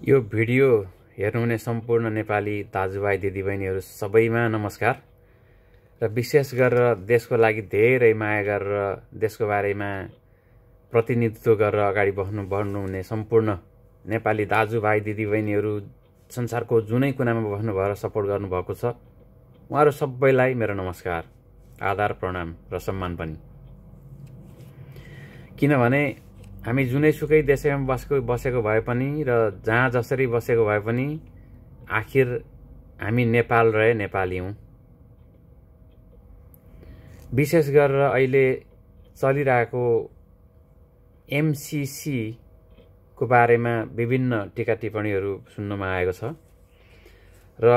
यो भिडियो हेर्नुहुने सम्पूर्ण नेपाली दाजुभाइ दिदीबहिनीहरू सबैमा नमस्कार। र विशेष गरेर देशको लागि धेरै माया गरेर देशको बारेमा प्रतिनिधित्व गरेर अगाडि बढ्नु बढ्नुहुने सम्पूर्ण नेपाली दाजुभाइ दिदीबहिनीहरू संसारको जुनै कुनामा बस्नु भएर सपोर्ट गर्नुभएको छ। उहाँहरू सबैलाई मेरो नमस्कार आधार प्रणाम र सम्मान पनि। किनभने हामी जुनैसुकै देशमा बसेको बसेको भए पनि र जहाँ जसरी बसेको भए पनि आखिर हामी नेपाल रहे नेपाली हौँ। विशेष गरेर अहिले चलिरहेको एमसिसीको बारेमा विभिन्न टिका टिप्पणीहरू सुन्नमा आएको छ। र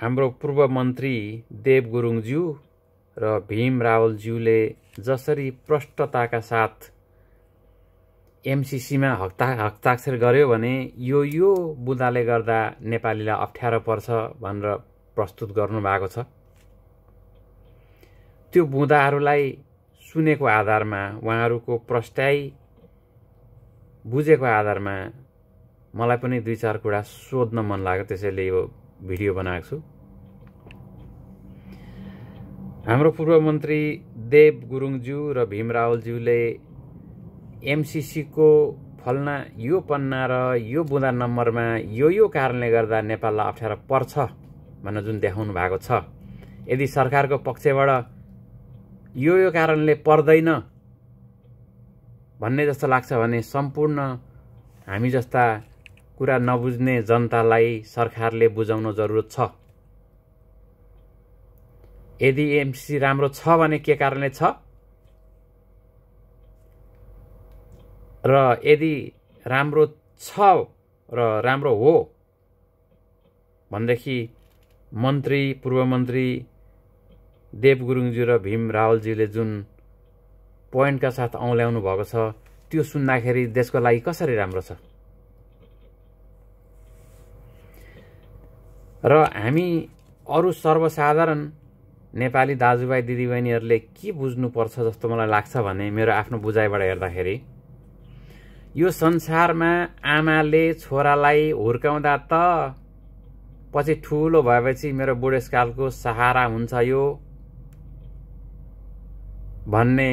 हाम्रो पूर्व मन्त्री देव गुरुङज्यू र भीम रावलज्यूले जसरी प्रष्टताका साथ एमसिसीमा हक्ता हस्ताक्षर गर्यो भने यो यो बुँदाले गर्दा नेपालीलाई अप्ठ्यारो पर्छ भनेर प्रस्तुत गर्नुभएको छ। त्यो बुँदाहरूलाई सुनेको आधारमा उहाँहरूको प्रस्ट्याइ बुझेको आधारमा मलाई पनि दुई चार कुरा सोध्न मन लाग्यो त्यसैले यो भिडियो बनाएको छु। हाम्रो पूर्व मन्त्री देव गुरुङज्यू र भीम रावलज्यूले एमसिसीको फल्ना यो पन्ना र यो बुँदा नम्बरमा यो यो कारणले गर्दा नेपाललाई अप्ठ्यारो पर्छ भनेर जुन देखाउनु भएको छ। यदि सरकारको पक्षबाट यो यो कारणले पर्दैन भन्ने जस्तो लाग्छ भने सम्पूर्ण हामी जस्ता कुरा नबुझ्ने जनतालाई सरकारले बुझाउन जरुरत छ। यदि एमसिसी राम्रो छ भने के कारणले छ? र यदि राम्रो छ र राम्रो हो भनेदेखि मन्त्री पूर्व मन्त्री देव गुरुङज्यू र भीम रावलजीले जुन पोइन्टका साथ औँल्याउनु भएको छ त्यो सुन्दाखेरि देशको लागि कसरी राम्रो छ? र हामी अरू सर्वसाधारण नेपाली दाजुभाइ दिदीबहिनीहरूले के बुझ्नुपर्छ जस्तो मलाई लाग्छ भने मेरो आफ्नो बुझाइबाट हेर्दाखेरि यो संसारमा आमाले छोरालाई हुर्काउँदा त पछि ठुलो भएपछि मेरो बुढेसकालको सहारा हुन्छ यो भन्ने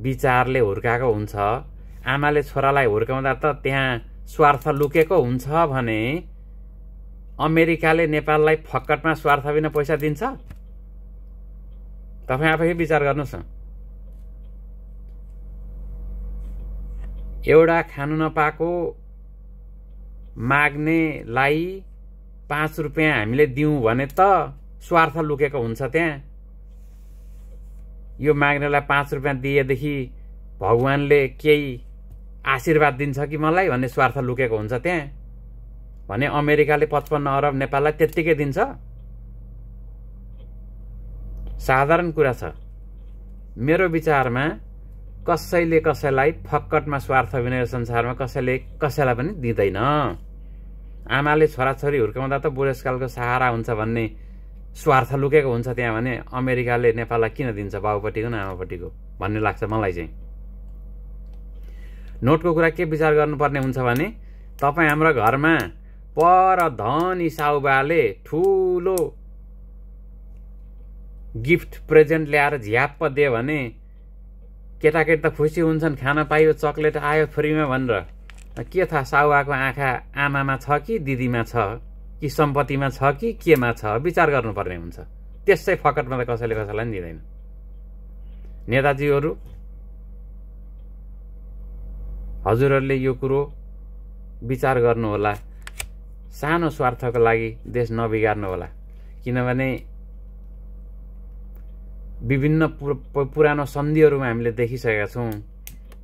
विचारले हुर्काएको हुन्छ। आमाले छोरालाई हुर्काउँदा त त्यहाँ स्वार्थ लुकेको हुन्छ भने अमेरिकाले नेपाललाई फक्कटमा स्वार्थ बिना पैसा दिन्छ? तपाईँ आफै विचार गर्नुहोस् न। एउटा खानु नपाएको माग्नेलाई पाँच रुपियाँ हामीले दिउँ भने त स्वार्थ लुकेको हुन्छ त्यहाँ। यो माग्नेलाई पाँच रुपियाँ दिएदेखि भगवान्ले केही आशीर्वाद दिन्छ कि मलाई भन्ने स्वार्थ लुकेको हुन्छ त्यहाँ। भने अमेरिकाले पचपन्न अरब नेपाललाई त्यत्तिकै दिन्छ। साधारण कुरा छ। मेरो विचारमा कसैले कसैलाई फक्कटमा स्वार्थ बिना संसारमा कसैले कसैलाई पनि दिँदैन। आमाले छोराछोरी हुर्काउँदा त बुढेसकालको सहारा हुन्छ भन्ने स्वार्थ लुकेको हुन्छ त्यहाँ भने अमेरिकाले नेपाललाई किन दिन्छ बाबुपट्टिको न आमापट्टिको? भन्ने लाग्छ मलाई चाहिँ। नोटको कुरा के विचार गर्नुपर्ने हुन्छ भने तपाईँ हाम्रो घरमा पर धनी साउबाले ठुलो गिफ्ट प्रेजेन्ट ल्याएर झ्याप्प दियो भने केटाकेटी त खुसी हुन्छन् खान पाइयो चक्लेट आयो फ्रीमा भनेर। के थाहा साउबाको आँखा आमामा छ कि दिदीमा छ? कि सम्पत्तिमा छ कि केमा छ? विचार गर्नुपर्ने हुन्छ। त्यसै फकटमा त कसैले कसैलाई पनि दिँदैन। नेताजीहरू हजुरहरूले यो कुरो विचार गर्नुहोला। सानो स्वार्थको लागि देश नबिगार्नु होला किनभने विभिन्न पुरानो सन्धिहरूमा हामीले देखिसकेका छौँ।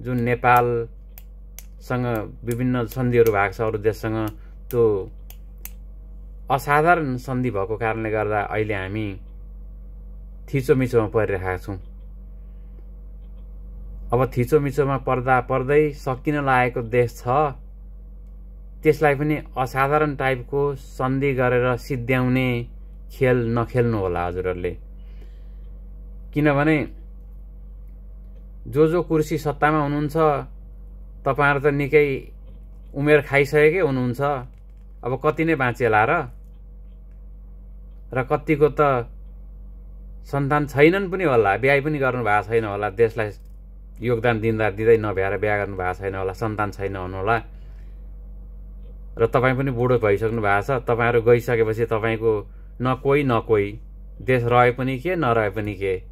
जुन नेपालसँग विभिन्न सन्धिहरू भएको छ अरू देशसँग त्यो असाधारण सन्धि भएको कारणले गर्दा अहिले हामी थिचोमिचोमा परिरहेका छौँ। अब थिचोमिचोमा पर्दा पर्दै सकिन लागेको देश छ त्यसलाई पनि असाधारण टाइपको सन्धि गरेर सिद्ध्याउने खेल नखेल्नु होला हजुरहरूले। किनभने जो जो कुर्सी सत्तामा हुनुहुन्छ तपाईँहरू त निकै उमेर खाइसकेकै हुनुहुन्छ। अब कति नै बाँचेला र? र कतिको त सन्तान छैनन् पनि होला बिहा पनि गर्नु भएको छैन होला देशलाई योगदान दिँदा दिँदै नभ्याएर बिहा गर्नु भएको छैन होला सन्तान छैन होला। र तपाईँ पनि बुढो भइसक्नु भएको छ तपाईँहरू गइसकेपछि तपाईँको न कोही न कोही देश रहे पनि के नरहे पनि के।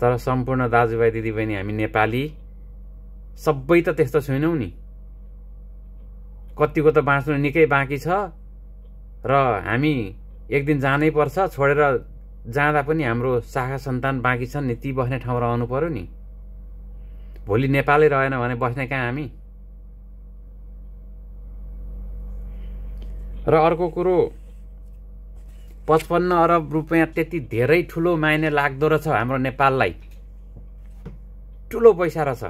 तर सम्पूर्ण दाजुभाइ दिदीबहिनी हामी नेपाली सबै त त्यस्तो छैनौँ नि। कतिको त बाँच्नु निकै बाँकी छ र हामी एक दिन जानै पर्छ छोडेर जाँदा पनि हाम्रो शाखा सन्तान बाँकी छन् नि ती बस्ने ठाउँ रहनु पऱ्यो नि। भोलि नेपालै रहेन भने बस्ने कहाँ हामी? र अर्को कुरो पचपन्न अरब रुपियाँ त्यति धेरै ठुलो माइने लाग्दो रहेछ हाम्रो नेपाललाई। ठुलो पैसा रहेछ।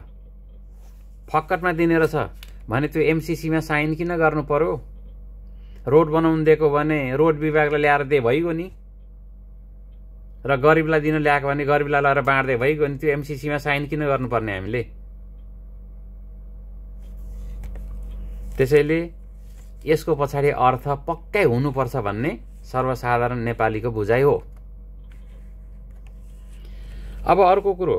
फक्कटमा दिने रहेछ। भने त्यो एमसिसीमा साइन किन गर्नु पर्यो? रोड बनाउनु दिएको भने रोड विभागलाई ल्याएर दिए भइगयो नि। र गरिबलाई दिन ल्याएको भने गरिबलाई लगाएर बाँड्दै भइगयो नि। त्यो एमसिसीमा साइन किन गर्नुपर्ने हामीले? त्यसैले यसको पछाडि अर्थ पक्कै हुनुपर्छ भन्ने सर्वसाधारण नेपालीको बुझाइ हो। अब अर्को कुरो।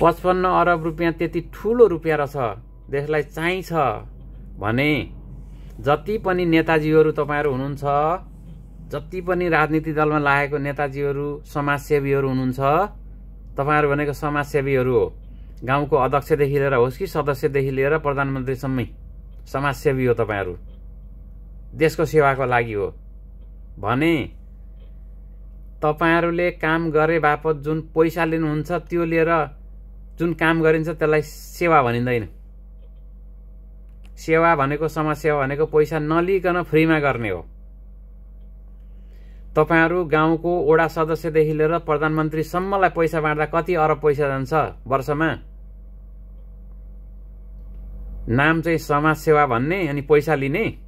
पचपन्न अरब रुपियाँ त्यति ठुलो रुपियाँ रहेछ। देशलाई चाहिन्छ भने जति पनि नेताजीहरू तपाईँहरू हुनुहुन्छ जति पनि राजनीति दलमा लागेको नेताजीहरू समाजसेवीहरू हुनुहुन्छ तपाईँहरू भनेको समाजसेवीहरू हो। गाउँको अध्यक्षदेखि लिएर होस् कि सदस्यदेखि लिएर प्रधानमन्त्रीसम्मै समाजसेवी हो तपाईँहरू। देशको सेवाको लागि हो। भने तपाईँहरूले काम गरे बापत जुन पैसा लिनुहुन्छ त्यो लिएर जुन काम गरिन्छ त्यसलाई सेवा भनिँदैन। सेवा भनेको समाजसेवा भनेको पैसा नलिकन फ्रीमा गर्ने हो। तपाईँहरू गाउँको वडा सदस्यदेखि लिएर प्रधानमन्त्रीसम्मलाई पैसा बाँड्दा कति अरब पैसा जान्छ वर्षमा? नाम चाहिँ समाजसेवा भन्ने अनि पैसा लिने।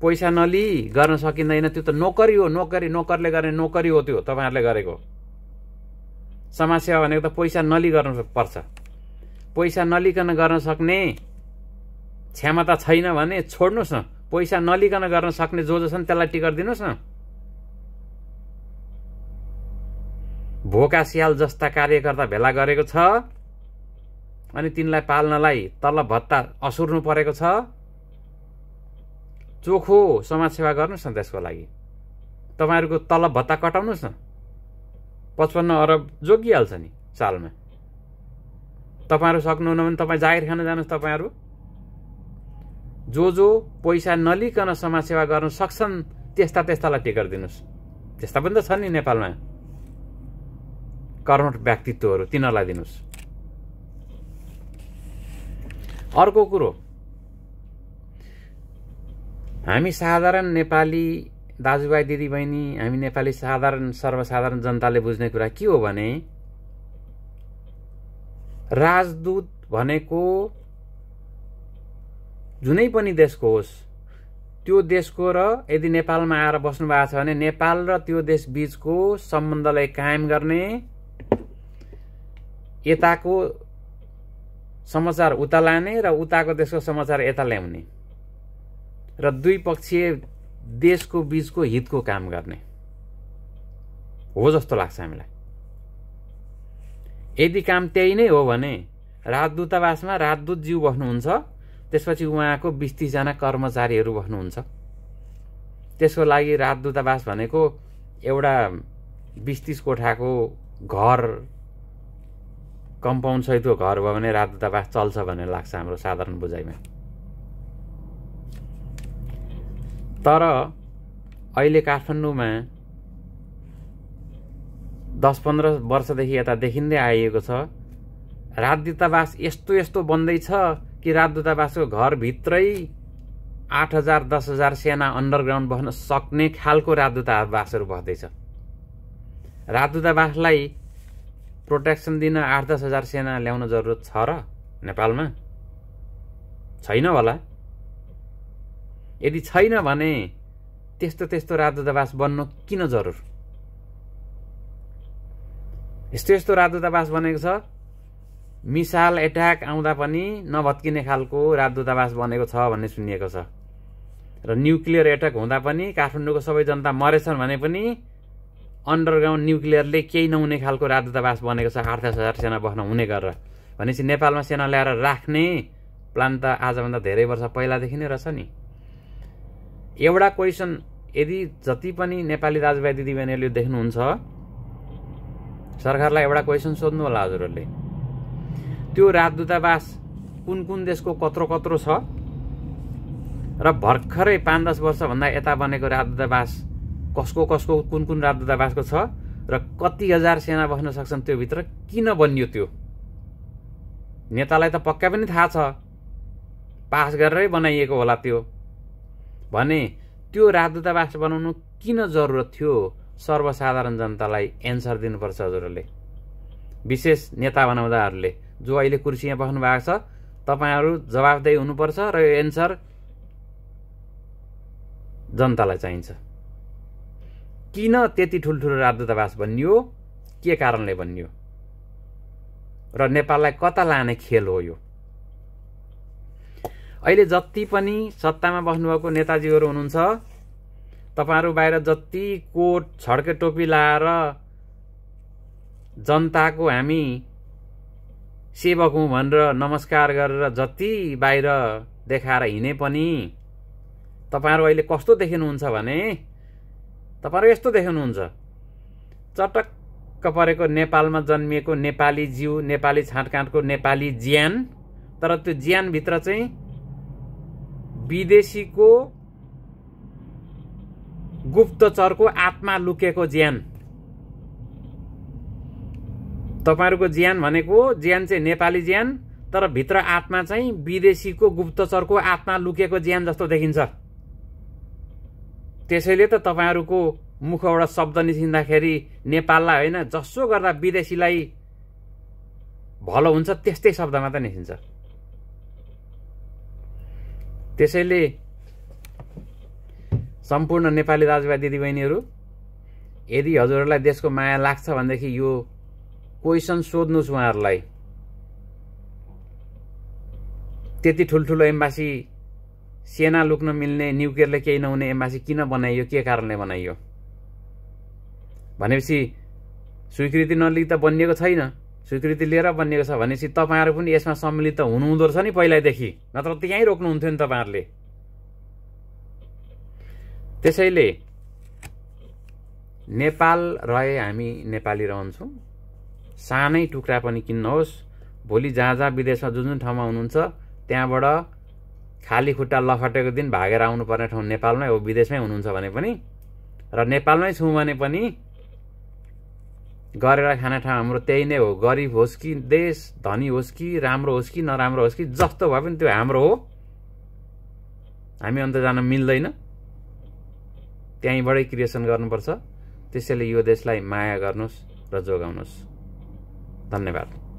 पैसा नलिई गर्न सकिँदैन त्यो त नोकरी हो नोकरी नोकरले गर्ने नोकरी हो त्यो तपाईँहरूले गरेको। समाजसेवा भनेको त पैसा नली गर्नु पर्छ। पैसा नलिकन गर्न सक्ने क्षमता छैन भने छोड्नुहोस् न। पैसा नलिकन गर्न सक्ने जो जो छन् त्यसलाई टिकट दिनुहोस् न। भोका स्याल जस्ता कार्यकर्ता भेला गरेको छ अनि तिनलाई पाल्नलाई तलब भत्ता असुर्नु परेको छ। चोखो समाजसेवा गर्नुहोस् न त्यसको लागि। तपाईँहरूको तलब भत्ता कटाउनुहोस् न। पचपन्न अरब जोगिहाल्छ नि सालमा। तपाईँहरू सक्नुहुन्न भने तपाईँ जागिर खान जानुहोस् तपाईँहरू। जो जो पैसा नलिकन समाजसेवा गर्न सक्छन् त्यस्ता त्यस्तालाई टिकट दिनुहोस्। त्यस्ता पनि त छन् नि नेपालमा। कर्मठ व्यक्तित्वहरू तिनीहरूलाई दिनुहोस्। अर्को कुरो। हामी साधारण नेपाली दाजुभाइ दिदीबहिनी हामी नेपाली साधारण सर्वसाधारण जनताले बुझ्ने कुरा के हो भने राजदूत भनेको जुनै पनि देशको होस् त्यो देशको र यदि नेपालमा आएर बस्नु भएको छ भने नेपाल र त्यो देश बिचको सम्बन्धलाई कायम गर्ने यताको समाचार उता लाने र उताको देशको समाचार यता ल्याउने। र दुई पक्षीय देशको बिचको हितको काम गर्ने हो जस्तो लाग्छ हामीलाई। यदि काम त्यही नै हो भने राजदूतावासमा राजदूत ज्यू बस्नुहुन्छ त्यसपछि उहाँको बिस तिसजना कर्मचारीहरू बस्नुहुन्छ। त्यसको लागि राजदूतावास भनेको एउटा बिस तिस कोठाको घर कम्पाउन्ड सहितको घर भयो भने राजदूतावास चल्छ भन्ने लाग्छ हाम्रो साधारण बुझाइमा। तर अहिले काठमाडौँमा दस पन्ध्र वर्षदेखि यता देखिँदै आइएको छ। राजदूतावास यस्तो यस्तो बन्दैछ कि राजदूतावासको घरभित्रै आठ हजार दस हजार सेना अन्डरग्राउन्ड बस्न सक्ने खालको राजदूतावासहरू बस्दैछ। राजदूतावासलाई प्रोटेक्सन दिन आठ दस हजार सेना ल्याउन जरुरत छ र नेपालमा? छैन होला। यदि छैन भने त्यस्तो त्यस्तो राजदूतावास बन्नु किन जरुर? यस्तो यस्तो राजदूतावास बनेको छ। मिसाइल एट्याक आउँदा पनि नभत्किने खालको राजदूतावास बनेको छ भन्ने सुनिएको छ। र न्युक्लियर एट्याक हुँदा पनि काठमाडौँको सबै जनता मरेछन् भने पनि अन्डरग्राउन्ड न्युक्लियरले केही नहुने खालको राजदूतावास बनेको छ। आठ दस हजार सेना बस्न हुने गरेर। भनेपछि नेपालमा सेना ल्याएर राख्ने प्लान त आजभन्दा धेरै वर्ष पहिलादेखि नै रहेछ नि। एउटा क्वेसन यदि जति पनि नेपाली दाजुभाइ दिदीबहिनीहरूले देख्नुहुन्छ सरकारलाई एउटा क्वेसन सोध्नु होला हजुरहरूले। त्यो राजदूतावास कुन कुन देशको कत्रो कत्रो छ? र भर्खरै पाँच दस वर्षभन्दा यता बनेको राजदूतावास कसको कसको कुन कुन राजदूतावासको छ? र कति हजार सेना बस्न सक्छन् त्योभित्र किन बनियो त्यो? नेतालाई त पक्का पनि थाहा छ। पास गरेरै बनाइएको होला त्यो। भने त्यो राजदूतावास बनाउनु किन जरुरत थियो? सर्वसाधारण जनतालाई एन्सर दिनुपर्छ हजुरहरूले। विशेष नेता बनाउँदाहरूले। जो अहिले कुर्सीमा बस्नु भएको छ तपाईँहरू जवाबदेही हुनुपर्छ र यो एन्सर जनतालाई चाहिन्छ। किन त्यति ठुल्ठुलो राजदूतावास बनियो? के कारणले बनियो? र नेपाललाई कता लाने खेल हो यो? अहिले जति पनि सत्तामा बस्नुभएको नेताजीहरू हुनुहुन्छ तपाईँहरू बाहिर जति कोट छड्के टोपी लाएर जनताको हामी सेवक हुँ भनेर नमस्कार गरेर जति बाहिर देखाएर हिँडे पनि तपाईँहरू अहिले कस्तो देखिनुहुन्छ भने तपाईँहरू यस्तो देख्नुहुन्छ। चटक्क परेको नेपालमा जन्मिएको नेपाली जिउ नेपाली छाँटकाँटको नेपाली ज्यान तर त्यो ज्यानभित्र चाहिँ विदेशीको गुप्तचरको आत्मा लुकेको ज्यान। तपाईँहरूको ज्यान भनेको ज्यान चाहिँ नेपाली ज्यान तर भित्र आत्मा चाहिँ विदेशीको गुप्तचरको आत्मा लुकेको ज्यान जस्तो देखिन्छ। त्यसैले त तपाईँहरूको मुखबाट शब्द निस्किँदाखेरि नेपाललाई होइन जसो गर्दा विदेशीलाई भलो हुन्छ त्यस्तै शब्द मात्रै निस्किन्छ। त्यसैले सम्पूर्ण नेपाली दाजुभाइ दिदीबहिनीहरू यदि हजुरहरूलाई देशको माया लाग्छ भनेदेखि यो क्वेसन सोध्नुहोस् उहाँहरूलाई। त्यति ठुल्ठुलो एम्बासी सेना लुक्न मिल्ने न्युक्लियरले केही नहुने एम्बासी किन बनाइयो के कारणले बनाइयो? भनेपछि स्वीकृति नलिई त बनिएको छैन। स्वीकृति लिएर बनिएको छ भनेपछि तपाईँहरू पनि यसमा सम्मिलित त हुनुहुँदो रहेछ नि पहिल्यैदेखि नत्र त्यहीँ रोक्नुहुन्थ्यो नि तपाईँहरूले। त्यसैले नेपाल रहे हामी नेपाली रहन्छौँ। सानै टुक्रा पनि किन्नुहोस्। भोलि जहाँ जहाँ विदेशमा जुन जुन ठाउँमा हुनुहुन्छ त्यहाँबाट खाली खुट्टा लखटेको दिन भागेर आउनुपर्ने ठाउँ नेपालमै हो विदेशमै हुनुहुन्छ भने पनि। र नेपालमै छौँ भने पनि गरेर खाने ठाउँ हाम्रो त्यही नै हो। गरिब होस् कि देश धनी होस् कि राम्रो होस् कि नराम्रो होस् कि जस्तो भए पनि त्यो हाम्रो हो। हामी अन्त जान मिल्दैन। त्यहीँबाटै क्रिएसन गर्नुपर्छ। त्यसैले यो देशलाई माया गर्नुहोस् र जोगाउनुहोस्। धन्यवाद।